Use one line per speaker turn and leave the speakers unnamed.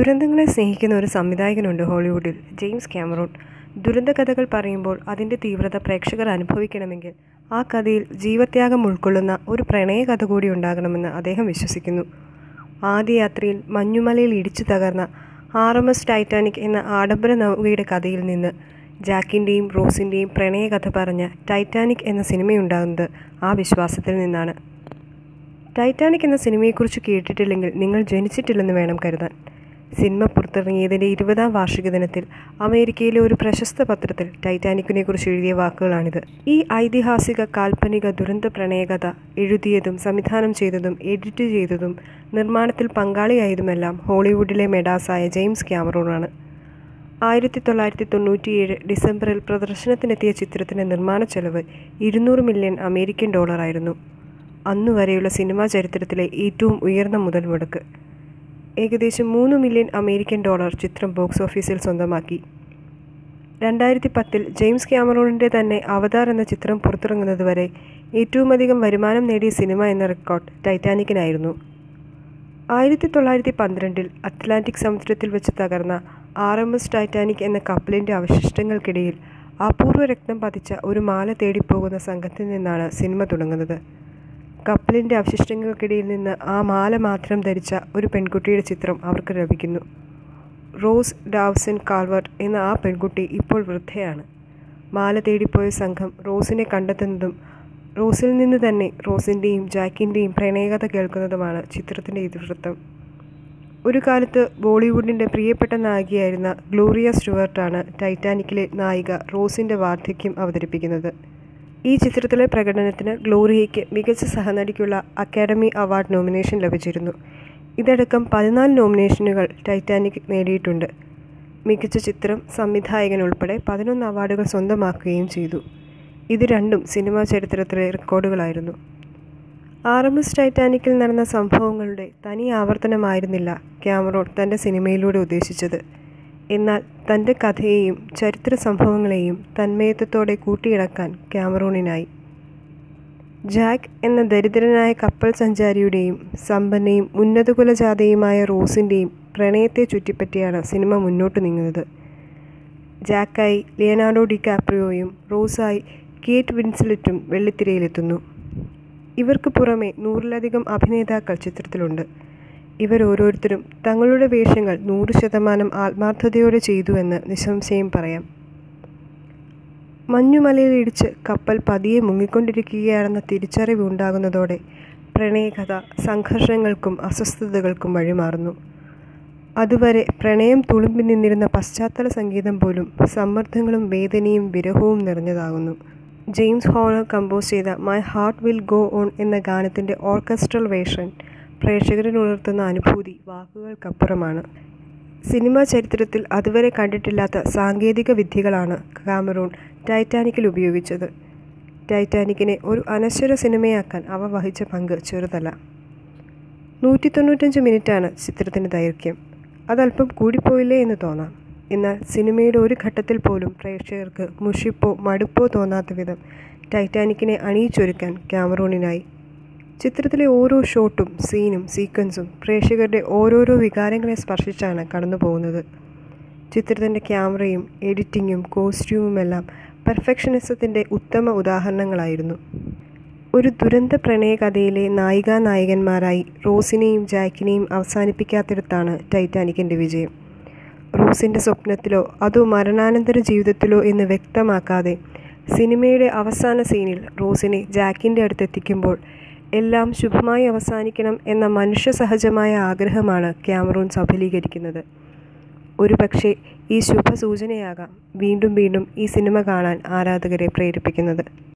ദുരന്തങ്ങളെ സ്നേഹിക്കുന്ന ഒരു സംവിധായകനുണ്ട് ഹോളിവുഡിൽ James Cameron ദുരന്ത കഥകൾ പറയുമ്പോൾ അതിന്റെ തീവ്രത പ്രേക്ഷകർ അനുഭവിക്കണമെങ്കിൽ ആ കഥയിൽ ജീവത്യാഗം ഉൾക്കൊള്ളുന്ന ഒരു പ്രണയ കഥ കൂടി ഉണ്ടാകണമെന്ന് അദ്ദേഹം വിശ്വസിക്കുന്നു. ആദ്യ യാത്രയിൽ മഞ്ഞുമലയിൽ ഇടിച്ചു തകർന്ന ആർ എം എസ് ടൈറ്റാനിക് എന്ന ആഡംബര നൗകയുടെ കഥയിൽ നിന്ന് ജാക്കിന്റെയും റോസിന്റെയും പ്രണയ കഥ പറഞ്ഞ ടൈറ്റാനിക് എന്ന സിനിമയുണ്ടാകുന്നത് ആ വിശ്വാസത്തിൽ നിന്നാണ്. ടൈറ്റാനിക് എന്ന സിനിമയെക്കുറിച്ച് കേട്ടിട്ടില്ലെങ്കിൽ നിങ്ങൾ ജനിച്ചിട്ടില്ലെന്ന് വേണം കരുതാൻ. സിനിമ പുറത്തിറങ്ങിയതിന്റെ ഇരുപതാം വാർഷിക ദിനത്തിൽ അമേരിക്കയിലെ ഒരു പ്രശസ്ത പത്രത്തിൽ ടൈറ്റാനിക്കിനെ കുറിച്ച് എഴുതിയ വാക്കുകളാണിത്. ഈ ഐതിഹാസിക കാൽപ്പനിക ദുരന്ത പ്രണയകഥ എഴുതിയതും സംവിധാനം ചെയ്തതും എഡിറ്റ് ചെയ്തതും നിർമ്മാണത്തിൽ പങ്കാളിയായതുമെല്ലാം ഹോളിവുഡിലെ മെഡാസായ ജെയിംസ് ക്യാമറോണാണ്. ആയിരത്തി തൊള്ളായിരത്തി തൊണ്ണൂറ്റിയേഴ് ഡിസംബറിൽ പ്രദർശനത്തിനെത്തിയ ചിത്രത്തിന്റെ നിർമ്മാണ ചെലവ് ഇരുന്നൂറ് മില്യൺ അമേരിക്കൻ ഡോളറായിരുന്നു. അന്നുവരെയുള്ള സിനിമാ ചരിത്രത്തിലെ ഏറ്റവും ഉയർന്ന മുതൽ മുടക്ക് ഏകദേശം മൂന്ന് മില്യൺ അമേരിക്കൻ ഡോളർ ചിത്രം ബോക്സ് ഓഫീസിൽ സ്വന്തമാക്കി. രണ്ടായിരത്തി പത്തിൽ ജെയിംസ് ക്യാമറോണിന്റെ തന്നെ അവതാർ എന്ന ചിത്രം പുറത്തിറങ്ങുന്നതുവരെ ഏറ്റവും അധികം വരുമാനം നേടിയ സിനിമ എന്ന റെക്കോർഡ് ടൈറ്റാനിക്കിനായിരുന്നു. ആയിരത്തി തൊള്ളായിരത്തി പന്ത്രണ്ടിൽ അറ്റ്ലാന്റിക് സമുദ്രത്തിൽ വെച്ച് തകർന്ന ആർ എം എസ് ടൈറ്റാനിക് എന്ന കപ്പലിന്റെ അവശിഷ്ടങ്ങൾക്കിടയിൽ അപൂർവ രക്തം പതിച്ച ഒരു മാല തേടിപ്പോകുന്ന സംഘത്തിൽ നിന്നാണ് സിനിമ തുടങ്ങുന്നത്. കപ്പലിന്റെ അവശിഷ്ടങ്ങൾക്കിടയിൽ നിന്ന് ആ മാല മാത്രം ധരിച്ച ഒരു പെൺകുട്ടിയുടെ ചിത്രം അവർക്ക് ലഭിക്കുന്നു. റോസ് ഡാവ്സൺ കാൾവർട്ട് എന്ന ആ പെൺകുട്ടി ഇപ്പോൾ വൃദ്ധയാണ്. മാല തേടിപ്പോയ സംഘം റോസിനെ കണ്ടെത്തുന്നതും റോസിൽ നിന്ന് തന്നെ റോസിന്റെയും ജാക്കിന്റെയും പ്രണയകഥ കേൾക്കുന്നതുമാണ് ചിത്രത്തിന്റെ ഇതിവൃത്തം. ഒരു കാലത്ത് ബോളിവുഡിന്റെ പ്രിയപ്പെട്ട നായികയായിരുന്ന ഗ്ലോറിയ സ്റ്റുവർട്ടാണ് ടൈറ്റാനിക്കിലെ നായിക റോസിന്റെ വാർദ്ധക്യം അവതരിപ്പിക്കുന്നത്. ഈ ചിത്രത്തിലെ പ്രകടനത്തിന് ഗ്ലോറിയയ്ക്ക് മികച്ച സഹനടിക്കുള്ള അക്കാദമി അവാർഡ് നോമിനേഷൻ ലഭിച്ചിരുന്നു. ഇതടക്കം പതിനാല് നോമിനേഷനുകൾ ടൈറ്റാനിക് നേടിയിട്ടുണ്ട്. മികച്ച ചിത്രം സംവിധായകൻ ഉൾപ്പെടെ പതിനൊന്ന് അവാർഡുകൾ സ്വന്തമാക്കുകയും ചെയ്തു. ഇത് രണ്ടും സിനിമാ ചരിത്രത്തിലെ റെക്കോർഡുകളായിരുന്നു. ആർ എം എസ് ടൈറ്റാനിക്കിൽ നടന്ന സംഭവങ്ങളുടെ തനി ആവർത്തനമായിരുന്നില്ല ക്യാമറോൺ തന്റെ സിനിമയിലൂടെ ഉദ്ദേശിച്ചത്. എന്നാൽ തന്റെ കഥയെയും ചരിത്ര സംഭവങ്ങളെയും തന്മയത്വത്തോടെ കൂട്ടിയിണക്കാൻ ക്യാമറൂണിനായി ജാക്ക് എന്ന ദരിദ്രനായ കപ്പൽ സഞ്ചാരിയുടെയും സമ്പന്നയും ഉന്നതകുലജാതയുമായ റോസിന്റെയും പ്രണയത്തെ ചുറ്റിപ്പറ്റിയാണ് സിനിമ മുന്നോട്ട് നീങ്ങുന്നത്. ജാക്കായി ലിയനാർഡോ ഡി കാപ്രിയോയും റോസായി കേറ്റ് വിൻസ്ലെറ്റും വെള്ളിത്തിരയിലെത്തുന്നു. ഇവർക്ക് പുറമെ നൂറിലധികം അഭിനേതാക്കൾ ചിത്രത്തിലുണ്ട്. ഇവരോരോരുത്തരും തങ്ങളുടെ വേഷങ്ങൾ നൂറ് ശതമാനം ആത്മാർത്ഥതയോടെ ചെയ്തുവെന്ന് നിസ്സംശയം പറയാം. മഞ്ഞുമലയിൽ ഇടിച്ച് കപ്പൽ പതിയെ മുങ്ങിക്കൊണ്ടിരിക്കുകയാണെന്ന തിരിച്ചറിവ് ഉണ്ടാകുന്നതോടെ പ്രണയകഥ സംഘർഷങ്ങൾക്കും അസ്വസ്ഥതകൾക്കും വഴിമാറുന്നു. അതുവരെ പ്രണയം തുളുമ്പി നിന്നിരുന്ന പശ്ചാത്തല സംഗീതം പോലും സമ്മർദ്ദങ്ങളും വേദനയും വിരഹവും നിറഞ്ഞതാകുന്നു. ജെയിംസ് ഹോണർ കമ്പോസ് ചെയ്ത my heart will go on എന്ന ഗാനത്തിന്റെ ഓർക്കസ്ട്രൽ വേഷൻ പ്രേക്ഷകരിൽ ഉണർത്തുന്ന അനുഭൂതി വാക്കുകൾക്കപ്പുറമാണ്. സിനിമാ ചരിത്രത്തിൽ അതുവരെ കണ്ടിട്ടില്ലാത്ത സാങ്കേതിക വിദ്യകളാണ് കാമറൂൺ ടൈറ്റാനിക്കിൽ ഉപയോഗിച്ചത്. ടൈറ്റാനിക്കിനെ ഒരു അനശ്വര സിനിമയാക്കാൻ അവ വഹിച്ച പങ്ക് ചെറുതല്ല. നൂറ്റി തൊണ്ണൂറ്റഞ്ച് മിനിറ്റാണ് ചിത്രത്തിന്റെ ദൈർഘ്യം. അതല്പം കൂടിപ്പോയില്ലേ എന്ന് തോന്നാം. എന്നാൽ സിനിമയുടെ ഒരു ഘട്ടത്തിൽ പോലും പ്രേക്ഷകർക്ക് മുഷിപ്പോ മടുപ്പോ തോന്നാത്ത വിധം ടൈറ്റാനിക്കിനെ അണിയിച്ചൊരുക്കാൻ ക്യാമറൂണിനായി ചിത്രത്തിലെ ഓരോ ഷോട്ടും സീനും സീക്വൻസും പ്രേക്ഷകരുടെ ഓരോരോ വികാരങ്ങളെ സ്പർശിച്ചാണ് കടന്നു പോകുന്നത്. ചിത്രത്തിന്റെ ക്യാമറയും എഡിറ്റിങ്ങും കോസ്റ്റ്യൂമുമെല്ലാം പെർഫെക്ഷനിസത്തിന്റെ ഉത്തമ ഉദാഹരണങ്ങളായിരുന്നു. ഒരു ദുരന്ത പ്രണയ കഥയിലെ നായികാ നായകന്മാരായി റോസിനെയും ജാക്കിനെയും അവസാനിപ്പിക്കാത്തിടത്താണ് ടൈറ്റാനിക്കിന്റെ വിജയം. റോസിന്റെ സ്വപ്നത്തിലോ അതോ മരണാനന്തര ജീവിതത്തിലോ എന്ന് വ്യക്തമാക്കാതെ സിനിമയുടെ അവസാന സീനിൽ റോസിനെ ജാക്കിന്റെ അടുത്തെത്തിക്കുമ്പോൾ എല്ലാം ശുഭമായി അവസാനിക്കണം എന്ന മനുഷ്യ സഹജമായ ആഗ്രഹമാണ് ക്യാമറൂൺ സഫലീകരിക്കുന്നത്. ഒരു പക്ഷേ ഈ ശുഭസൂചനയാകാം വീണ്ടും വീണ്ടും ഈ സിനിമ കാണാൻ ആരാധകരെ പ്രേരിപ്പിക്കുന്നത്.